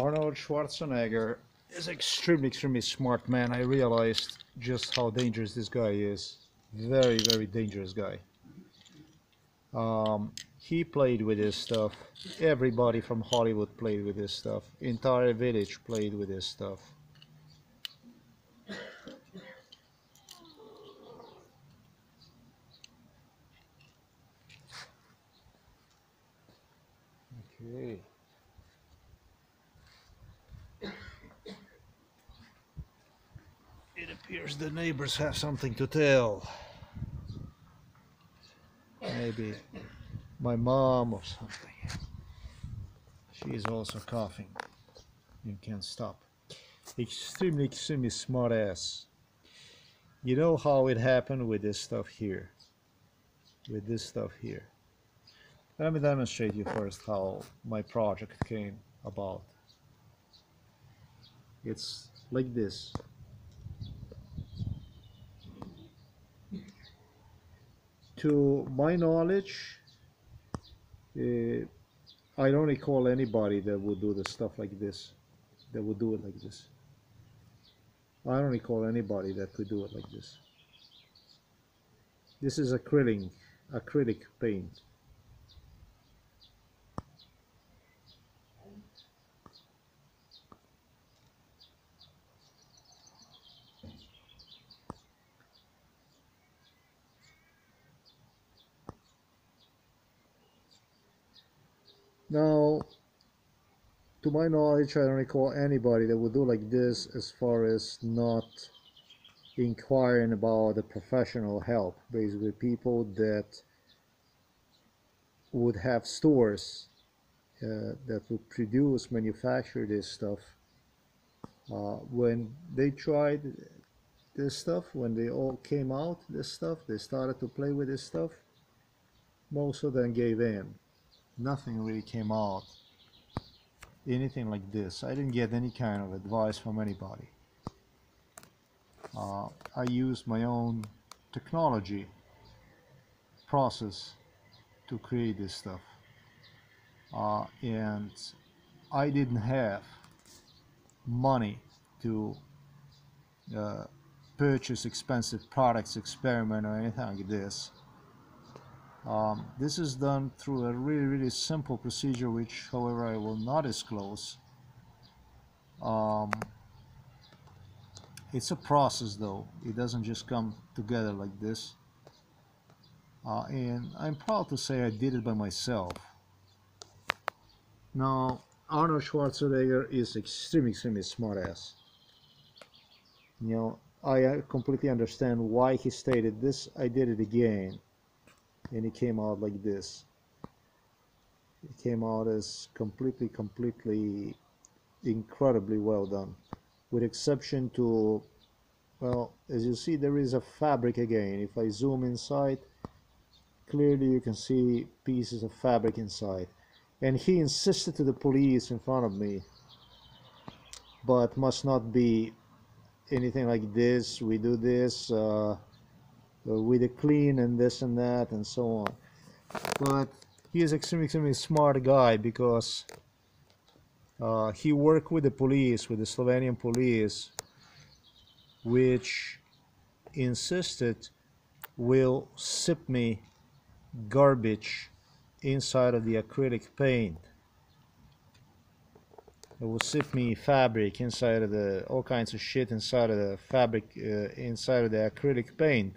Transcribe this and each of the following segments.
Arnold Schwarzenegger is extremely, extremely smart man. I realized just how dangerous this guy is. Very, very dangerous guy. Um, he played with this stuff. Everybody from Hollywood played with this stuff. Entire village played with this stuff. Neighbors have something to tell. Maybe my mom or something. She is also coughing. You can't stop. Extremely, extremely smart ass. You know how it happened with this stuff here? With this stuff here. Let me demonstrate you first how my project came about. It's like this. To my knowledge, uh, I don't recall anybody that would do the stuff like this, that would do it like this. I don't recall anybody that could do it like this. This is acrylic, acrylic paint. Now, to my knowledge, I don't recall anybody that would do like this as far as not inquiring about the professional help. Basically, people that would have stores uh, that would produce, manufacture this stuff. Uh, when they tried this stuff, when they all came out, this stuff, they started to play with this stuff, most of them gave in nothing really came out anything like this. I didn't get any kind of advice from anybody. Uh, I used my own technology process to create this stuff. Uh, and I didn't have money to uh, purchase expensive products experiment or anything like this um, this is done through a really, really simple procedure, which, however, I will not disclose. Um, it's a process, though. It doesn't just come together like this. Uh, and I'm proud to say I did it by myself. Now, Arnold Schwarzenegger is extremely, extremely smart ass. You know, I completely understand why he stated this. I did it again and it came out like this. It came out as completely completely incredibly well done with exception to well as you see there is a fabric again. If I zoom inside clearly you can see pieces of fabric inside. And he insisted to the police in front of me but must not be anything like this. We do this uh, with a clean and this and that and so on. But he is extremely extremely smart guy because uh, he worked with the police with the Slovenian police which insisted will sip me garbage inside of the acrylic paint. It will sip me fabric inside of the all kinds of shit inside of the fabric uh, inside of the acrylic paint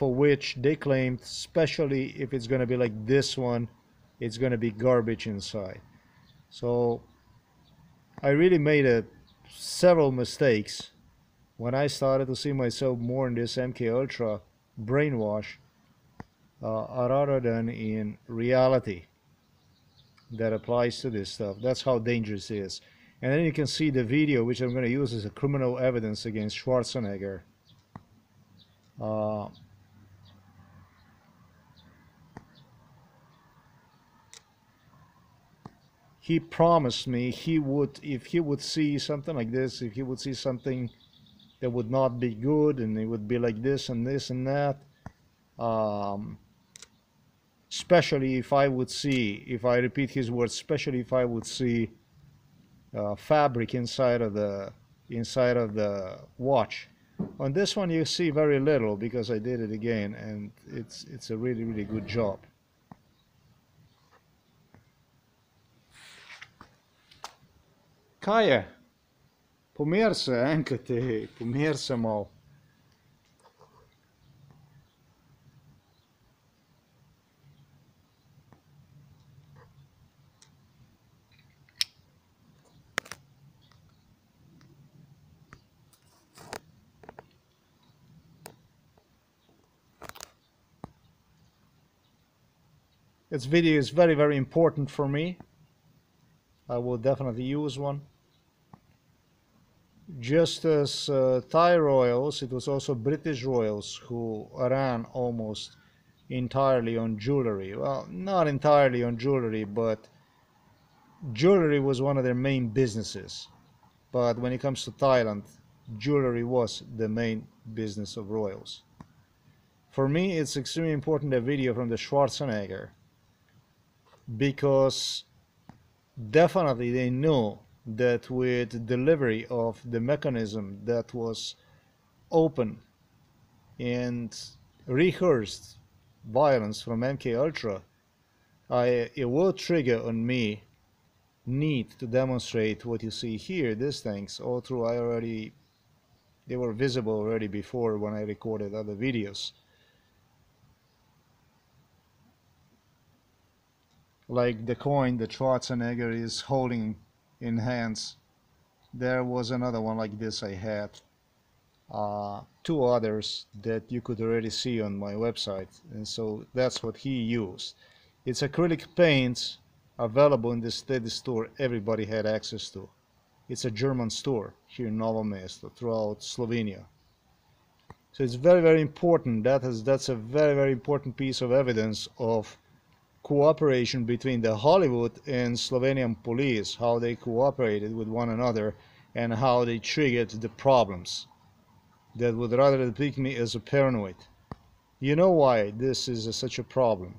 for which they claimed, especially if it's going to be like this one, it's going to be garbage inside. So I really made a, several mistakes when I started to see myself more in this MK Ultra brainwash uh, rather than in reality that applies to this stuff. That's how dangerous it is. And then you can see the video, which I'm going to use as a criminal evidence against Schwarzenegger. Uh, he promised me he would if he would see something like this if he would see something that would not be good and it would be like this and this and that um, especially if I would see, if I repeat his words, especially if I would see uh, fabric inside of the inside of the watch. On this one you see very little because I did it again and it's it's a really really good job. Kaja, pomir se eh, enkrat, pomir se malo. This video is very, very important for me. I will definitely use one. Just as uh, Thai royals, it was also British royals who ran almost entirely on jewelry. Well, not entirely on jewelry, but jewelry was one of their main businesses. But when it comes to Thailand, jewelry was the main business of royals. For me, it's extremely important a video from the Schwarzenegger because definitely they know that with delivery of the mechanism that was open and rehearsed violence from MK Ultra, I, it will trigger on me need to demonstrate what you see here, these things, all through I already, they were visible already before when I recorded other videos. like the coin that Schwarzenegger is holding in hands. There was another one like this I had. Uh, two others that you could already see on my website and so that's what he used. It's acrylic paints available in the steady store everybody had access to. It's a German store here in Novo Mesto throughout Slovenia. So it's very very important that is that's a very very important piece of evidence of cooperation between the Hollywood and Slovenian police, how they cooperated with one another and how they triggered the problems that would rather depict me as a paranoid. You know why this is a, such a problem.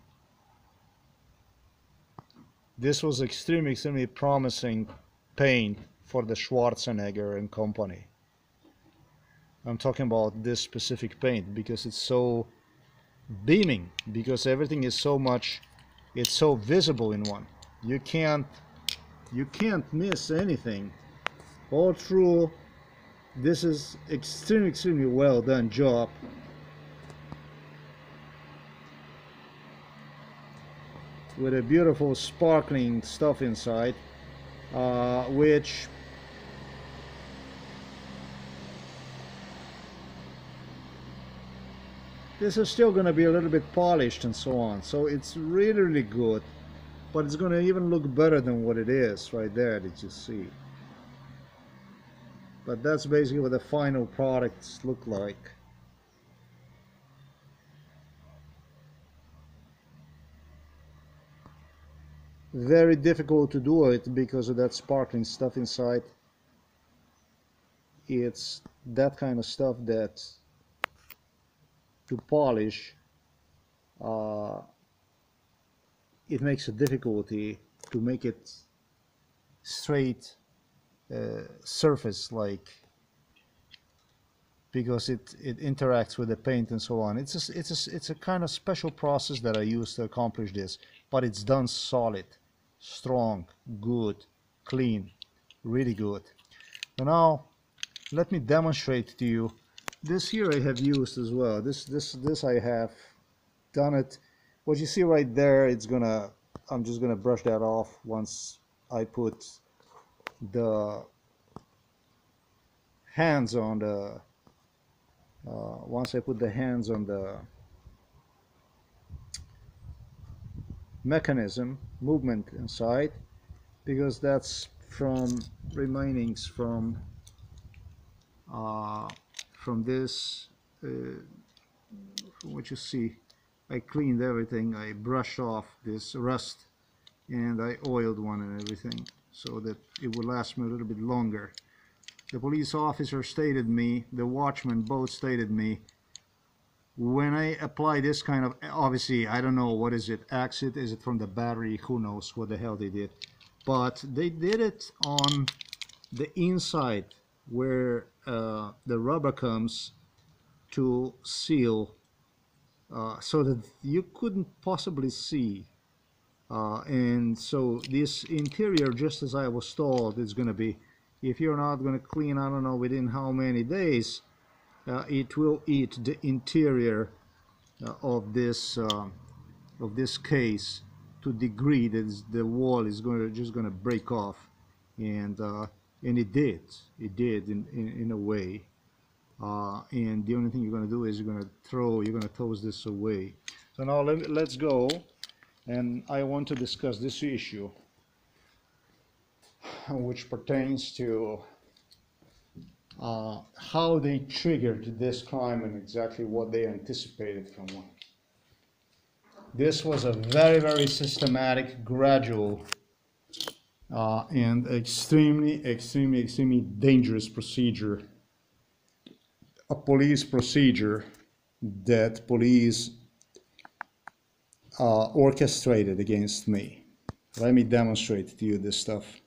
This was extremely, extremely promising paint for the Schwarzenegger and company. I'm talking about this specific paint because it's so beaming, because everything is so much it's so visible in one. You can't you can't miss anything. All through this is extremely extremely well done job. With a beautiful sparkling stuff inside uh, which this is still going to be a little bit polished and so on. So it's really really good but it's going to even look better than what it is right there that you see. But that's basically what the final products look like. Very difficult to do it because of that sparkling stuff inside. It's that kind of stuff that to polish uh, it makes a difficulty to make it straight uh, surface like because it it interacts with the paint and so on. It's a, it's a, it's a kind of special process that I use to accomplish this but it's done solid strong good clean really good. So now let me demonstrate to you this here I have used as well. This this this I have done it. What you see right there it's gonna I'm just gonna brush that off once I put the hands on the uh, once I put the hands on the mechanism movement inside because that's from remainings from uh, from this uh, from what you see I cleaned everything I brushed off this rust and I oiled one and everything so that it would last me a little bit longer. The police officer stated me the watchman both stated me when I apply this kind of, obviously, I don't know what is it, exit, is it from the battery, who knows what the hell they did. But they did it on the inside where uh, the rubber comes to seal uh, so that you couldn't possibly see. Uh, and so this interior just as I was told is gonna be if you're not gonna clean I don't know within how many days uh, it will eat the interior uh, of this uh, of this case to degree that the wall is going to just going to break off. And and it did. It did in, in, in a way. Uh, and the only thing you're going to do is you're going to throw you're going to toss this away. So now let, let's go. And I want to discuss this issue which pertains to uh, how they triggered this crime and exactly what they anticipated from one. This was a very, very systematic, gradual, uh, and extremely, extremely, extremely dangerous procedure. A police procedure that police uh, orchestrated against me. Let me demonstrate to you this stuff.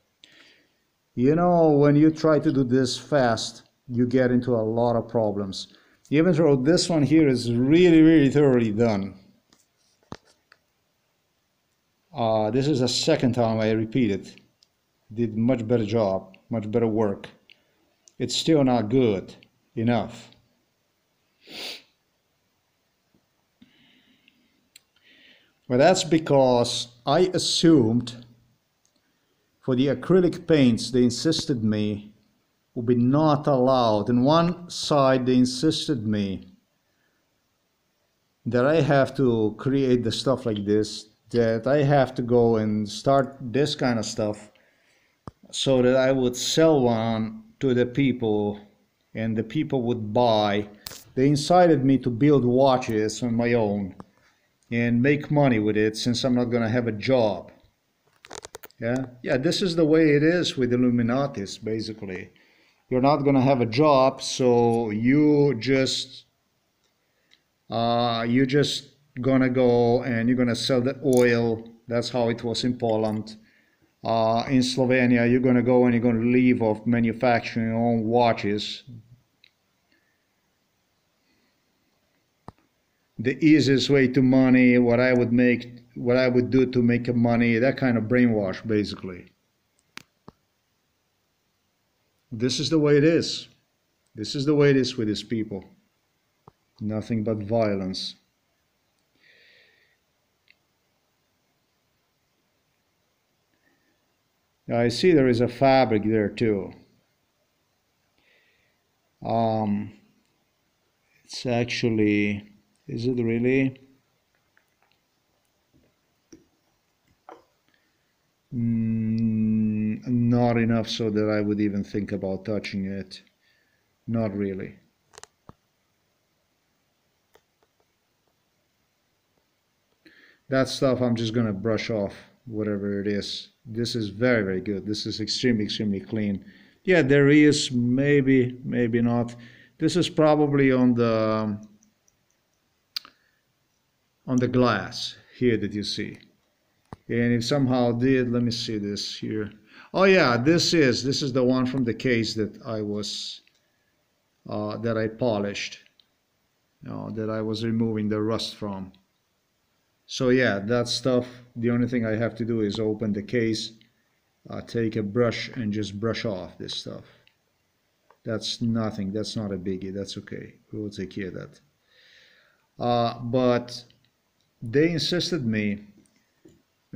You know, when you try to do this fast, you get into a lot of problems. Even though this one here is really, really thoroughly done. Uh, this is the second time I repeat it. Did much better job, much better work. It's still not good enough. Well, that's because I assumed for the acrylic paints, they insisted me would be not allowed. And one side, they insisted me that I have to create the stuff like this, that I have to go and start this kind of stuff so that I would sell one to the people and the people would buy. They incited me to build watches on my own and make money with it since I'm not going to have a job. Yeah, yeah. This is the way it is with Illuminatis. Basically, you're not gonna have a job, so you just uh, you just gonna go and you're gonna sell the oil. That's how it was in Poland. Uh, in Slovenia, you're gonna go and you're gonna leave off manufacturing your own watches. The easiest way to money, what I would make what I would do to make money, that kind of brainwash, basically. This is the way it is. This is the way it is with these people. Nothing but violence. I see there is a fabric there too. Um, it's actually, is it really? Mm, not enough so that I would even think about touching it. Not really. That stuff I'm just going to brush off, whatever it is. This is very, very good. This is extremely, extremely clean. Yeah, there is, maybe, maybe not. This is probably on the on the glass here that you see and if somehow did let me see this here oh yeah this is this is the one from the case that I was uh, that I polished know, that I was removing the rust from so yeah that stuff the only thing I have to do is open the case uh, take a brush and just brush off this stuff. That's nothing that's not a biggie that's okay we will take care of that. Uh, but they insisted me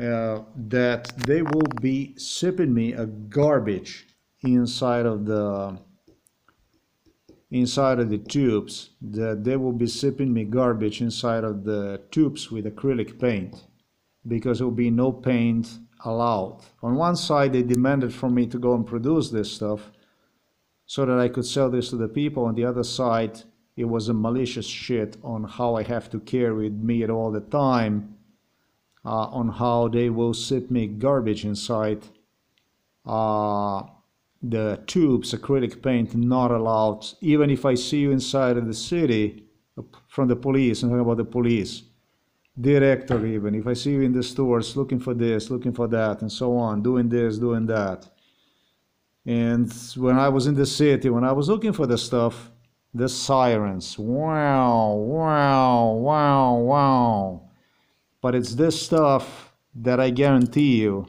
uh, that they will be sipping me a garbage inside of the inside of the tubes that they will be sipping me garbage inside of the tubes with acrylic paint because there will be no paint allowed. On one side they demanded from me to go and produce this stuff so that I could sell this to the people. On the other side it was a malicious shit on how I have to carry with me all the time uh, on how they will sip me garbage inside uh, the tubes acrylic paint not allowed even if I see you inside of the city from the police I'm talking about the police. Director even, if I see you in the stores looking for this, looking for that, and so on, doing this, doing that. And when I was in the city, when I was looking for the stuff, the sirens, wow, wow, wow, wow. But it's this stuff that I guarantee you,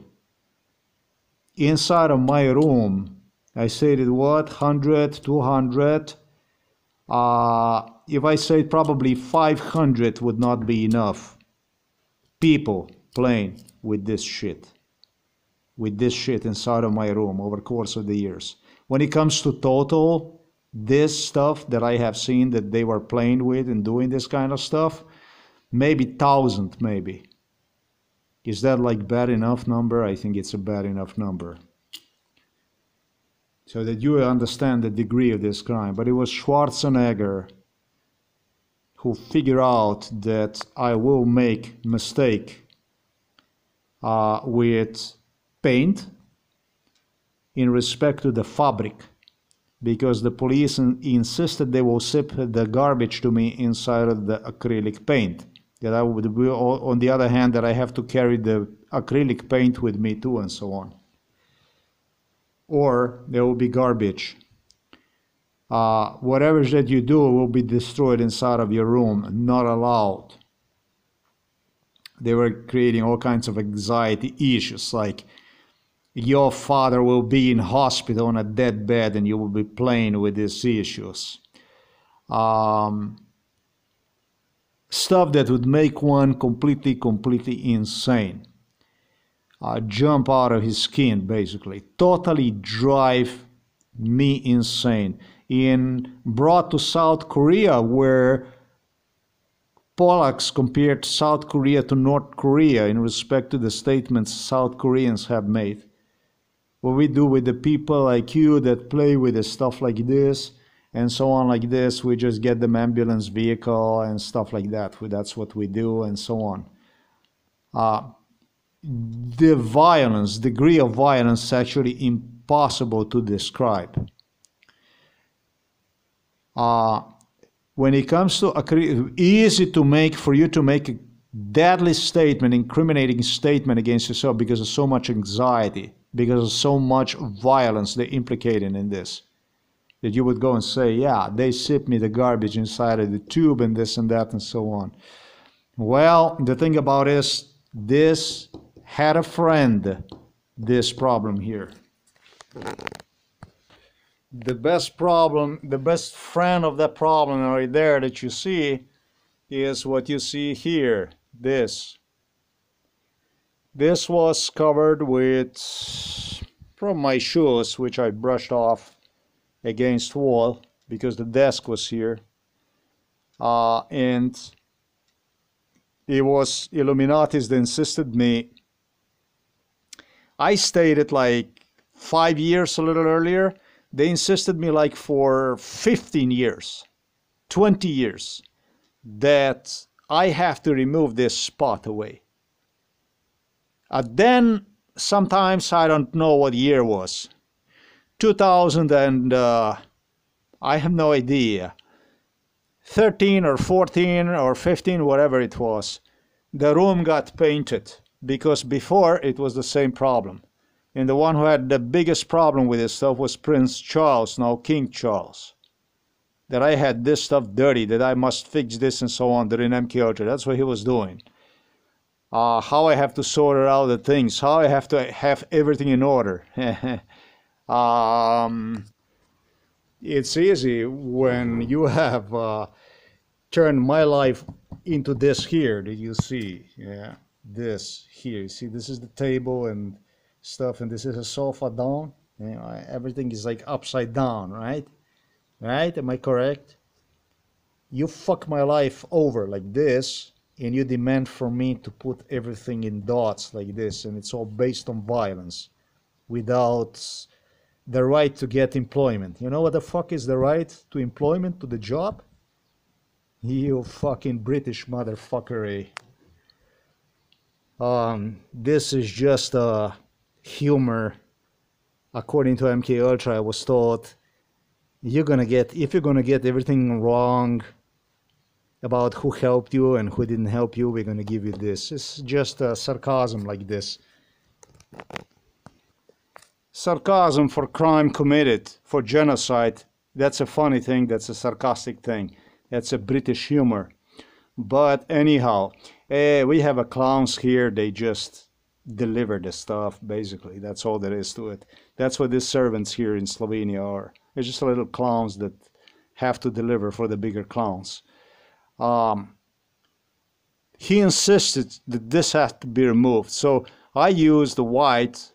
inside of my room, I said it what, 100, 200, uh, if I say probably 500 would not be enough people playing with this shit with this shit inside of my room over course of the years. When it comes to total this stuff that i have seen that they were playing with and doing this kind of stuff maybe thousand maybe. Is that like bad enough number? I think it's a bad enough number so that you understand the degree of this crime. But it was Schwarzenegger who figured out that I will make mistake uh, with paint in respect to the fabric because the police insisted they will sip the garbage to me inside of the acrylic paint. That I would on the other hand, that I have to carry the acrylic paint with me too, and so on or there will be garbage. Uh, whatever that you do will be destroyed inside of your room, not allowed. They were creating all kinds of anxiety issues like your father will be in hospital on a dead bed and you will be playing with these issues. Um, stuff that would make one completely, completely insane uh, jump out of his skin, basically. Totally drive me insane. In brought to South Korea, where Polacks compared South Korea to North Korea in respect to the statements South Koreans have made. What we do with the people like you that play with the stuff like this and so on like this, we just get them ambulance vehicle and stuff like that. That's what we do and so on. Uh, the violence, degree of violence, is actually impossible to describe. Uh, when it comes to a, easy to make for you to make a deadly statement, incriminating statement against yourself because of so much anxiety, because of so much violence they implicated in this. That you would go and say, yeah, they sipped me the garbage inside of the tube and this and that and so on. Well, the thing about is this had a friend this problem here. The best problem, the best friend of that problem right there that you see is what you see here, this. This was covered with, from my shoes, which I brushed off against wall because the desk was here. Uh, and it was Illuminatis that insisted me I stated like five years a little earlier. They insisted me like for 15 years, 20 years, that I have to remove this spot away. Uh, then sometimes I don't know what year was. 2000 and uh, I have no idea. 13 or 14 or 15, whatever it was, the room got painted because before it was the same problem. And the one who had the biggest problem with this stuff was Prince Charles, now King Charles. That I had this stuff dirty, that I must fix this and so on during MK Ultra. That's what he was doing. Uh, how I have to sort out the things, how I have to have everything in order. um, it's easy when you have uh, turned my life into this here that you see. Yeah this here. You see, this is the table and stuff, and this is a sofa down. You know, everything is like upside down, right? Right? Am I correct? You fuck my life over like this, and you demand from me to put everything in dots like this, and it's all based on violence without the right to get employment. You know what the fuck is the right to employment, to the job? You fucking British motherfucker, eh? Um, this is just a humor. According to MK Ultra, I was told you're gonna get if you're gonna get everything wrong, about who helped you and who didn't help you. We're to give you this. It's just a sarcasm like this. Sarcasm for crime committed, for genocide. That's a funny thing. That's a sarcastic thing. That's a British humor. But anyhow, uh, we have a clowns here. They just deliver the stuff, basically. That's all there is to it. That's what these servants here in Slovenia are. They're just little clowns that have to deliver for the bigger clowns. Um, he insisted that this had to be removed. So I used the white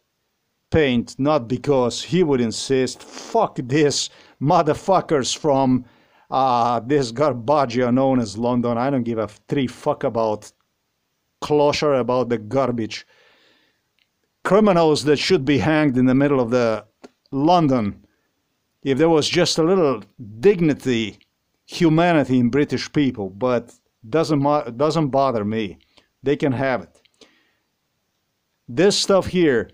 paint not because he would insist, fuck this motherfuckers from uh, this garbaggio known as London. I don't give a three fuck about closure, about the garbage. Criminals that should be hanged in the middle of the London. If there was just a little dignity humanity in British people, but doesn't doesn't bother me. They can have it. This stuff here,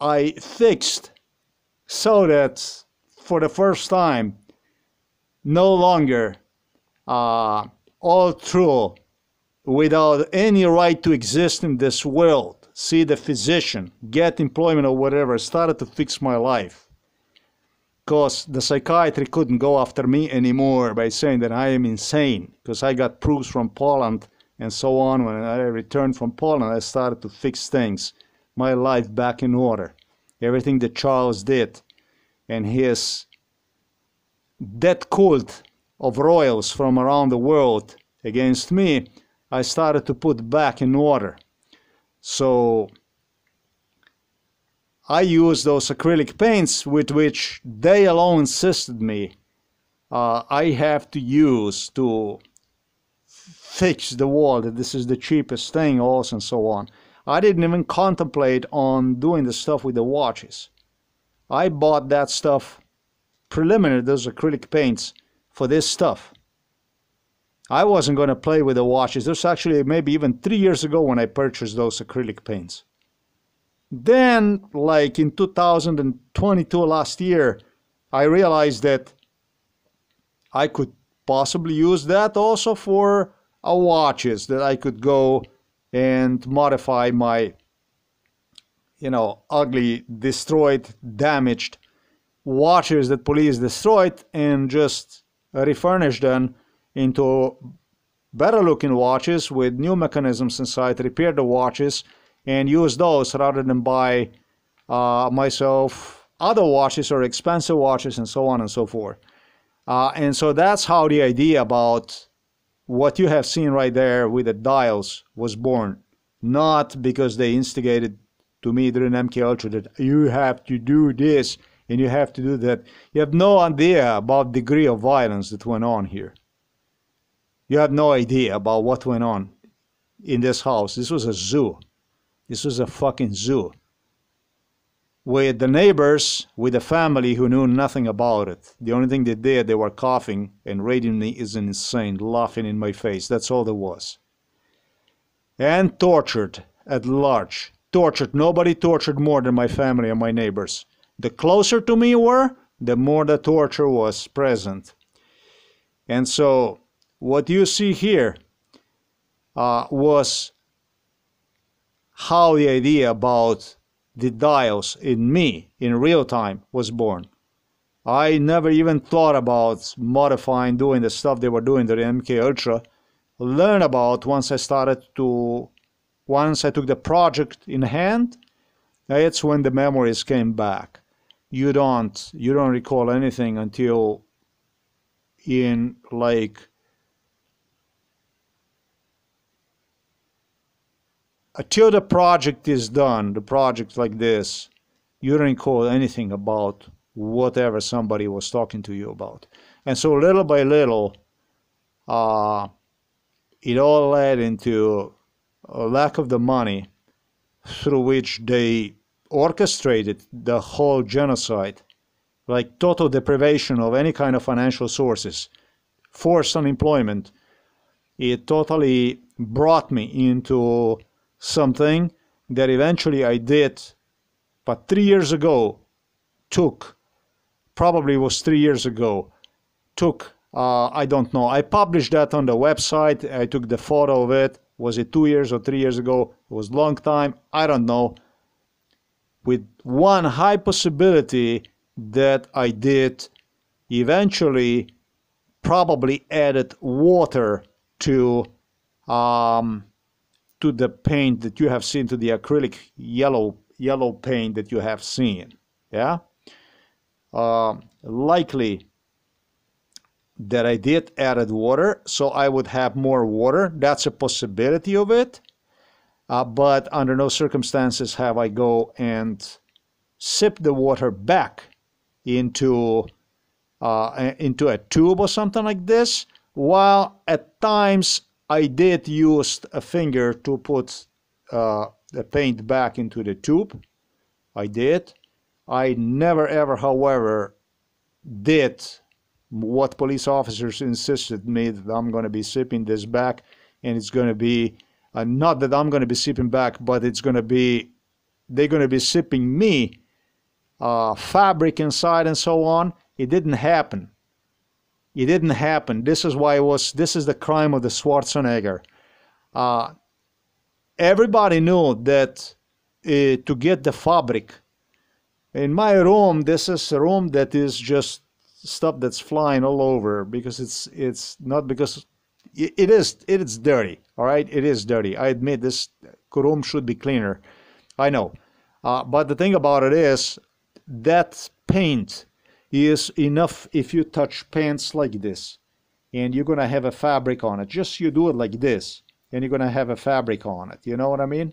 I fixed so that for the first time, no longer uh, all true without any right to exist in this world, see the physician, get employment or whatever, started to fix my life because the psychiatry couldn't go after me anymore by saying that I am insane because I got proofs from Poland and so on. When I returned from Poland, I started to fix things, my life back in order. Everything that Charles did and his death cult of royals from around the world against me, I started to put back in order. So I use those acrylic paints with which they alone insisted me uh, I have to use to fix the wall, that this is the cheapest thing also and so on. I didn't even contemplate on doing the stuff with the watches. I bought that stuff preliminary, those acrylic paints, for this stuff. I wasn't going to play with the watches. This was actually maybe even three years ago when I purchased those acrylic paints. Then, like in 2022 last year, I realized that I could possibly use that also for a watches that I could go and modify my you know ugly destroyed damaged watches that police destroyed and just refurnish them into better looking watches with new mechanisms inside repair the watches and use those rather than buy uh, myself other watches or expensive watches and so on and so forth. Uh, and so that's how the idea about what you have seen right there with the dials was born. Not because they instigated to me during MK Ultra that you have to do this and you have to do that. You have no idea about degree of violence that went on here. You have no idea about what went on in this house. This was a zoo. This was a fucking zoo. With the neighbors, with the family who knew nothing about it. The only thing they did, they were coughing and rating me is insane, laughing in my face. That's all there was. And tortured at large. Tortured. Nobody tortured more than my family and my neighbors. The closer to me were, the more the torture was present. And so, what you see here uh, was how the idea about the dials in me in real time was born. I never even thought about modifying, doing the stuff they were doing the MK Ultra. Learn about once I started to, once I took the project in hand, it's when the memories came back. You don't, you don't recall anything until in like until the project is done, the project like this, you don't recall anything about whatever somebody was talking to you about. And so little by little, uh, it all led into a lack of the money through which they orchestrated the whole genocide, like total deprivation of any kind of financial sources, forced unemployment. It totally brought me into something that eventually I did, but three years ago, took, probably was three years ago, took Uh, I don't know. I published that on the website. I took the photo of it. Was it two years or three years ago? It was long time. I don't know. With one high possibility that I did eventually probably added water to um, to the paint that you have seen to the acrylic yellow yellow paint that you have seen yeah? Uh, likely that I did added water so I would have more water. That's a possibility of it. Uh, but under no circumstances have I go and sip the water back into uh, into a tube or something like this while at times I did use a finger to put uh, the paint back into the tube. I did. I never ever however did what police officers insisted me that I'm going to be sipping this back and it's going to be uh, not that I'm going to be sipping back but it's going to be they're going to be sipping me uh, fabric inside and so on. It didn't happen it didn't happen. This is why it was this is the crime of the Schwarzenegger. Uh, everybody knew that uh, to get the fabric. In my room this is a room that is just stuff that's flying all over because it's it's not because it, it is it is dirty all right? It is dirty. I admit this room should be cleaner. I know. Uh, but the thing about it is that paint is enough if you touch pants like this and you're gonna have a fabric on it just you do it like this and you're gonna have a fabric on it you know what i mean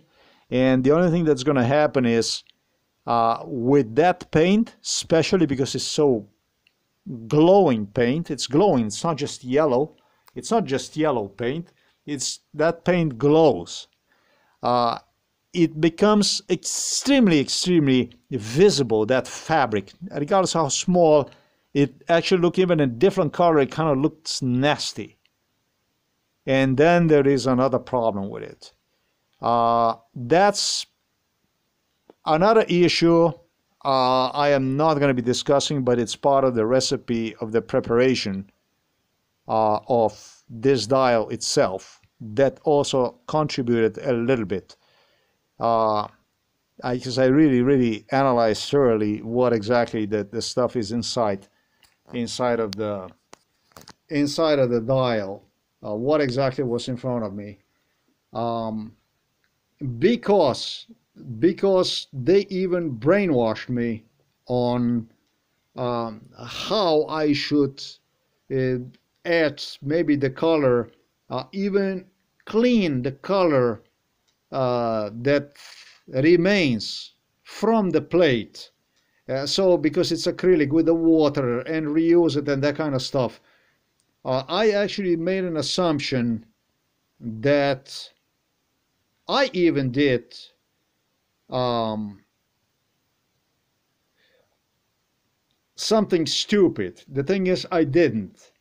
and the only thing that's gonna happen is uh, with that paint especially because it's so glowing paint. It's glowing. It's not just yellow. It's not just yellow paint. It's that paint glows. Uh, it becomes extremely, extremely visible, that fabric. Regardless how small, it actually look even a different color, it kind of looks nasty. And then there is another problem with it. Uh, that's another issue uh, I am not going to be discussing, but it's part of the recipe of the preparation uh, of this dial itself that also contributed a little bit. Uh, I, because I really, really analyzed thoroughly what exactly the, the stuff is inside, inside of the, inside of the dial, uh, what exactly was in front of me. Um, because because they even brainwashed me on um, how I should uh, add maybe the color, uh, even clean the color uh, that remains from the plate. Uh, so because it's acrylic with the water and reuse it and that kind of stuff. Uh, I actually made an assumption that I even did um, something stupid. The thing is, I didn't.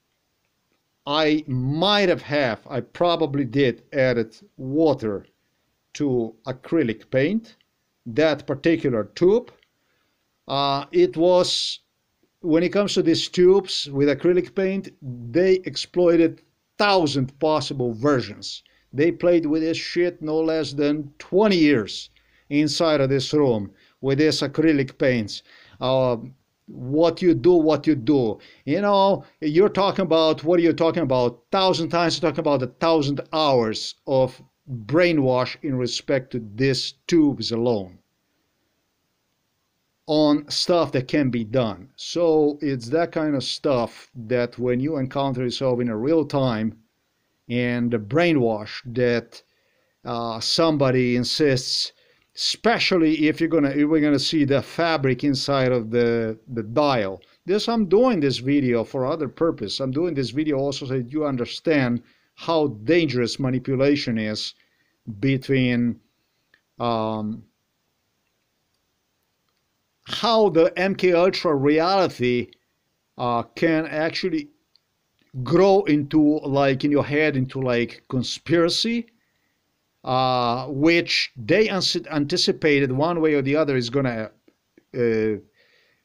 I might have have, I probably did added water to acrylic paint, that particular tube. Uh, it was, when it comes to these tubes with acrylic paint, they exploited thousand possible versions. They played with this shit no less than 20 years inside of this room with these acrylic paints. Uh, what you do, what you do. You know, you're talking about, what are you talking about? Thousand times, you're talking about a thousand hours of brainwash in respect to these tubes alone on stuff that can be done. So it's that kind of stuff that when you encounter yourself in a real time and the brainwash that uh, somebody insists especially if you're gonna if we're gonna see the fabric inside of the the dial this i'm doing this video for other purpose i'm doing this video also so that you understand how dangerous manipulation is between um, how the mk ultra reality uh, can actually grow into like in your head into like conspiracy uh, which they anticipated one way or the other is to uh,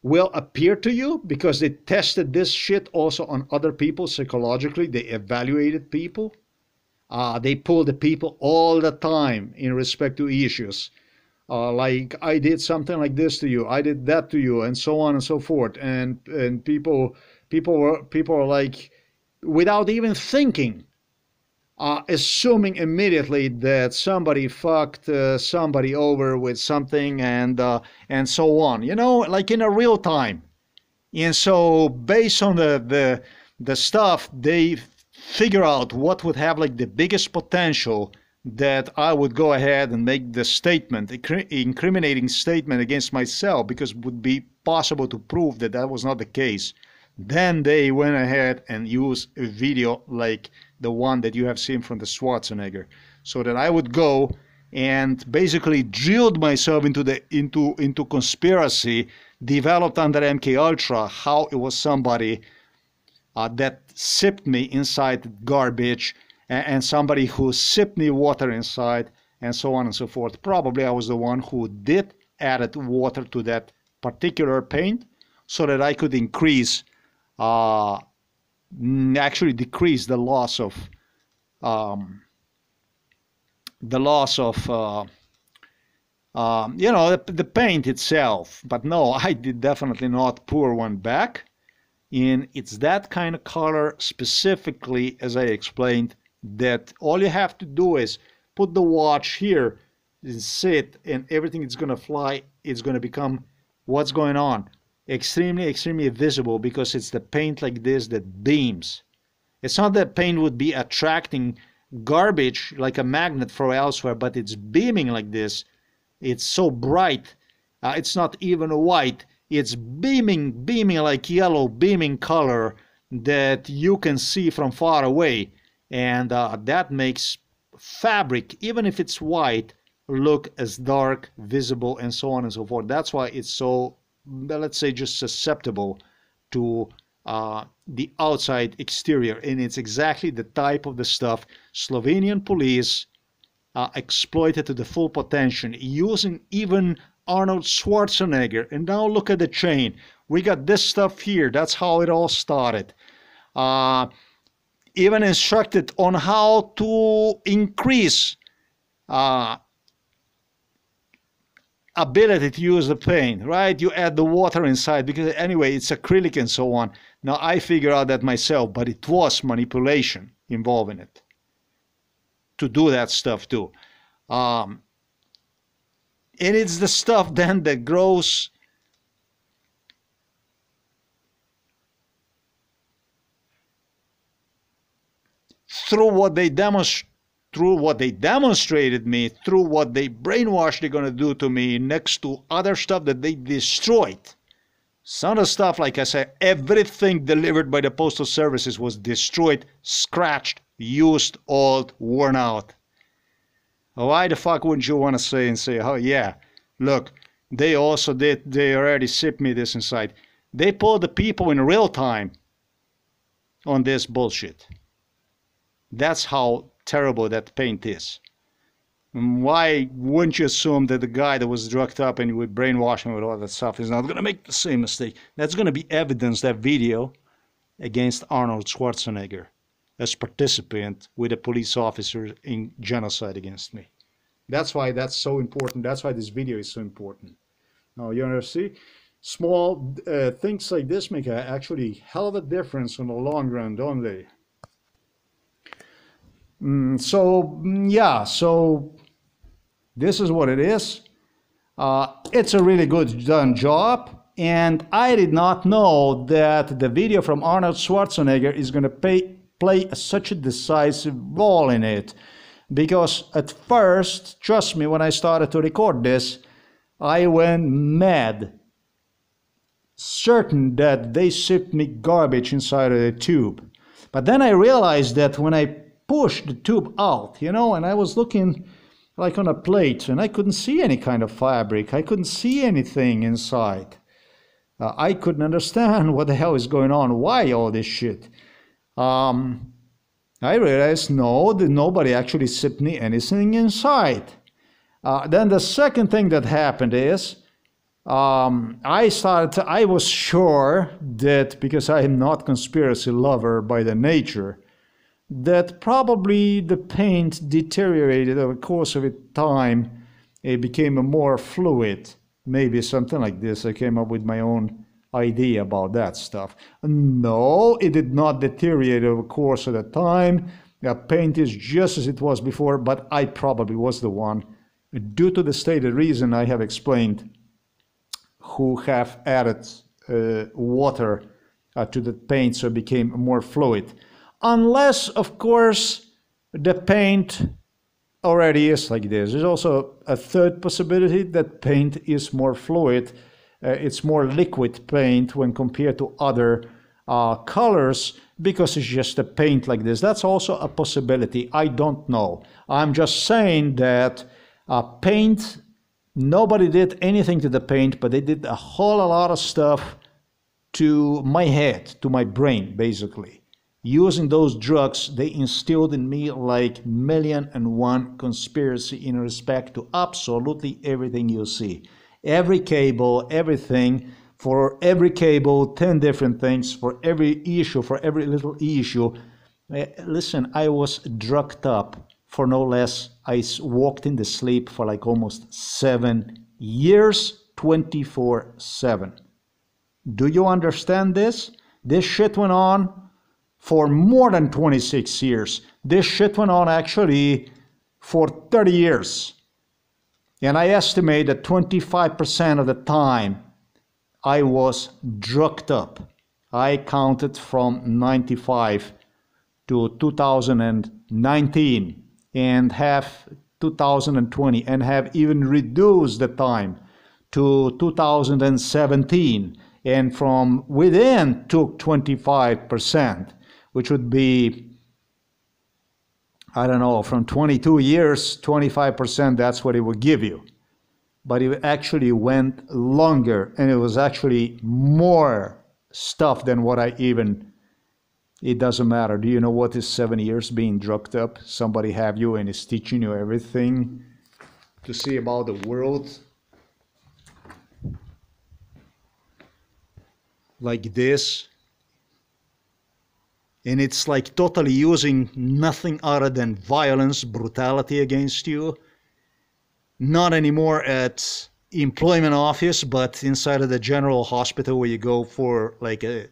will appear to you because they tested this shit also on other people psychologically. They evaluated people. Uh, they pull the people all the time in respect to issues. Uh, like I did something like this to you, I did that to you, and so on and so forth. And and people people were people are like, without even thinking, uh, assuming immediately that somebody fucked uh, somebody over with something and uh, and so on. You know, like in a real time. And so based on the the the stuff, they figure out what would have like the biggest potential that I would go ahead and make the statement, incriminating statement against myself because it would be possible to prove that that was not the case. Then they went ahead and used a video like the one that you have seen from the Schwarzenegger, so that I would go and basically drilled myself into the into into conspiracy developed under MK Ultra, how it was somebody uh, that sipped me inside garbage and, and somebody who sipped me water inside and so on and so forth. Probably I was the one who did added water to that particular paint so that I could increase uh, actually decrease the loss of um, the loss of uh, um, you know the, the, paint itself. But no I did definitely not pour one back. And it's that kind of color specifically as I explained that all you have to do is put the watch here and sit and everything is going to fly it's going to become what's going on extremely, extremely visible because it's the paint like this that beams. It's not that paint would be attracting garbage like a magnet from elsewhere, but it's beaming like this. It's so bright. Uh, it's not even white. It's beaming, beaming like yellow, beaming color that you can see from far away. And uh, that makes fabric, even if it's white, look as dark, visible, and so on and so forth. That's why it's so let's say just susceptible to uh, the outside exterior. And it's exactly the type of the stuff Slovenian police uh, exploited to the full potential using even Arnold Schwarzenegger. And now look at the chain. We got this stuff here. That's how it all started. Uh, even instructed on how to increase uh, ability to use the paint, right? You add the water inside because anyway, it's acrylic and so on. Now I figure out that myself, but it was manipulation involved in it to do that stuff too. Um, and it's the stuff then that grows through what they demonstrate through what they demonstrated me, through what they brainwashed they're going to do to me, next to other stuff that they destroyed. Some of the stuff, like I said, everything delivered by the postal services was destroyed, scratched, used, old, worn out. Why the fuck wouldn't you want to say and say, oh yeah, look, they also did, they already shipped me this inside. They pulled the people in real time on this bullshit. That's how terrible that paint is. Why wouldn't you assume that the guy that was drugged up and with brainwashing with all that stuff is not going to make the same mistake? That's going to be evidence, that video, against Arnold Schwarzenegger as participant with a police officer in genocide against me. That's why that's so important. That's why this video is so important. Now, you see, small uh, things like this make a actually hell of a difference in the long run, don't they? Mm, so mm, yeah, so this is what it is. Uh, it's a really good done job. And I did not know that the video from Arnold Schwarzenegger is going to play such a decisive role in it. Because at first, trust me, when I started to record this, I went mad. Certain that they shipped me garbage inside of the tube. But then I realized that when I push the tube out, you know, and I was looking like on a plate and I couldn't see any kind of fabric. I couldn't see anything inside. Uh, I couldn't understand what the hell is going on. Why all this shit? Um, I realized no, nobody actually sipped me anything inside. Uh, then the second thing that happened is um, I started, to, I was sure that because I am not conspiracy lover by the nature, that probably the paint deteriorated over the course of time. It became a more fluid, maybe something like this. I came up with my own idea about that stuff. No, it did not deteriorate over the course of the time. The paint is just as it was before, but I probably was the one, due to the stated reason I have explained, who have added uh, water uh, to the paint so it became more fluid. Unless, of course, the paint already is like this. There's also a third possibility that paint is more fluid. Uh, it's more liquid paint when compared to other uh, colors because it's just a paint like this. That's also a possibility. I don't know. I'm just saying that uh, paint Nobody did anything to the paint, but they did a whole lot of stuff to my head, to my brain, basically. Using those drugs, they instilled in me like million and one conspiracy in respect to absolutely everything you see. Every cable, everything, for every cable, 10 different things, for every issue, for every little issue. Eh, listen, I was drugged up for no less. I walked in the sleep for like almost seven years, 24 7. Do you understand this? This shit went on for more than 26 years. This shit went on actually for 30 years. And I estimate that 25% of the time I was drugged up. I counted from 95 to 2019 and have 2020 and have even reduced the time to 2017 and from within took 25% which would be I don't know from 22 years 25% that's what it would give you but it actually went longer and it was actually more stuff than what I even it doesn't matter. Do you know what is seven years being drugged up? Somebody have you and is teaching you everything to see about the world. Like this. And it's like totally using nothing other than violence, brutality against you. Not anymore at employment office, but inside of the general hospital where you go for like a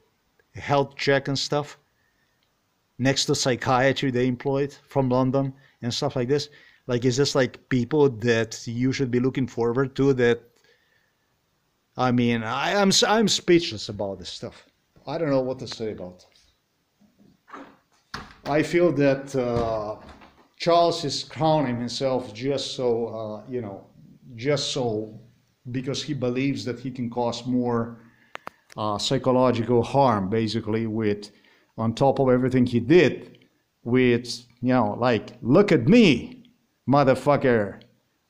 health check and stuff next to psychiatry they employed from London and stuff like this? Like, is this like people that you should be looking forward to? That I mean, I, am I'm, I'm speechless about this stuff. I don't know what to say about. I feel that uh, Charles is crowning himself just so uh, you know, just so because he believes that he can cause more uh, psychological harm, basically with on top of everything he did with, you know, like, look at me, motherfucker.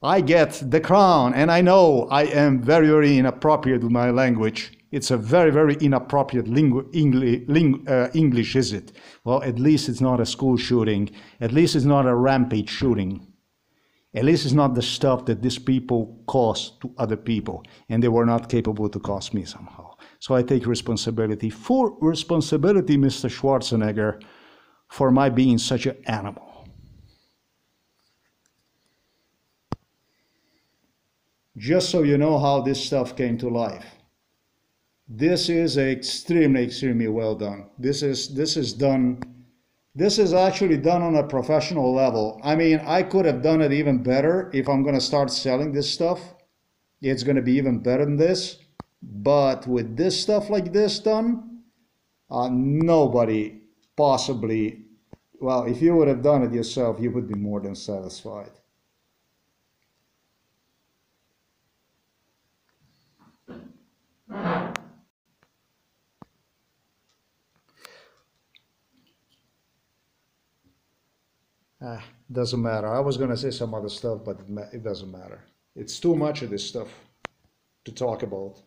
I get the crown, and I know I am very, very inappropriate with my language. It's a very, very inappropriate lingu- English, ling- uh, English, is it? Well, at least it's not a school shooting. At least it's not a rampage shooting. At least it's not the stuff that these people cause to other people, and they were not capable to cause me somehow. So I take responsibility, full responsibility, Mr. Schwarzenegger, for my being such an animal. Just so you know how this stuff came to life. This is extremely, extremely well done. This is this is done. This is actually done on a professional level. I mean, I could have done it even better if I'm going to start selling this stuff. It's going to be even better than this but with this stuff like this done, uh, nobody possibly, well, if you would have done it yourself, you would be more than satisfied. Ah, doesn't matter. I was going to say some other stuff, but it doesn't matter. It's too much of this stuff to talk about.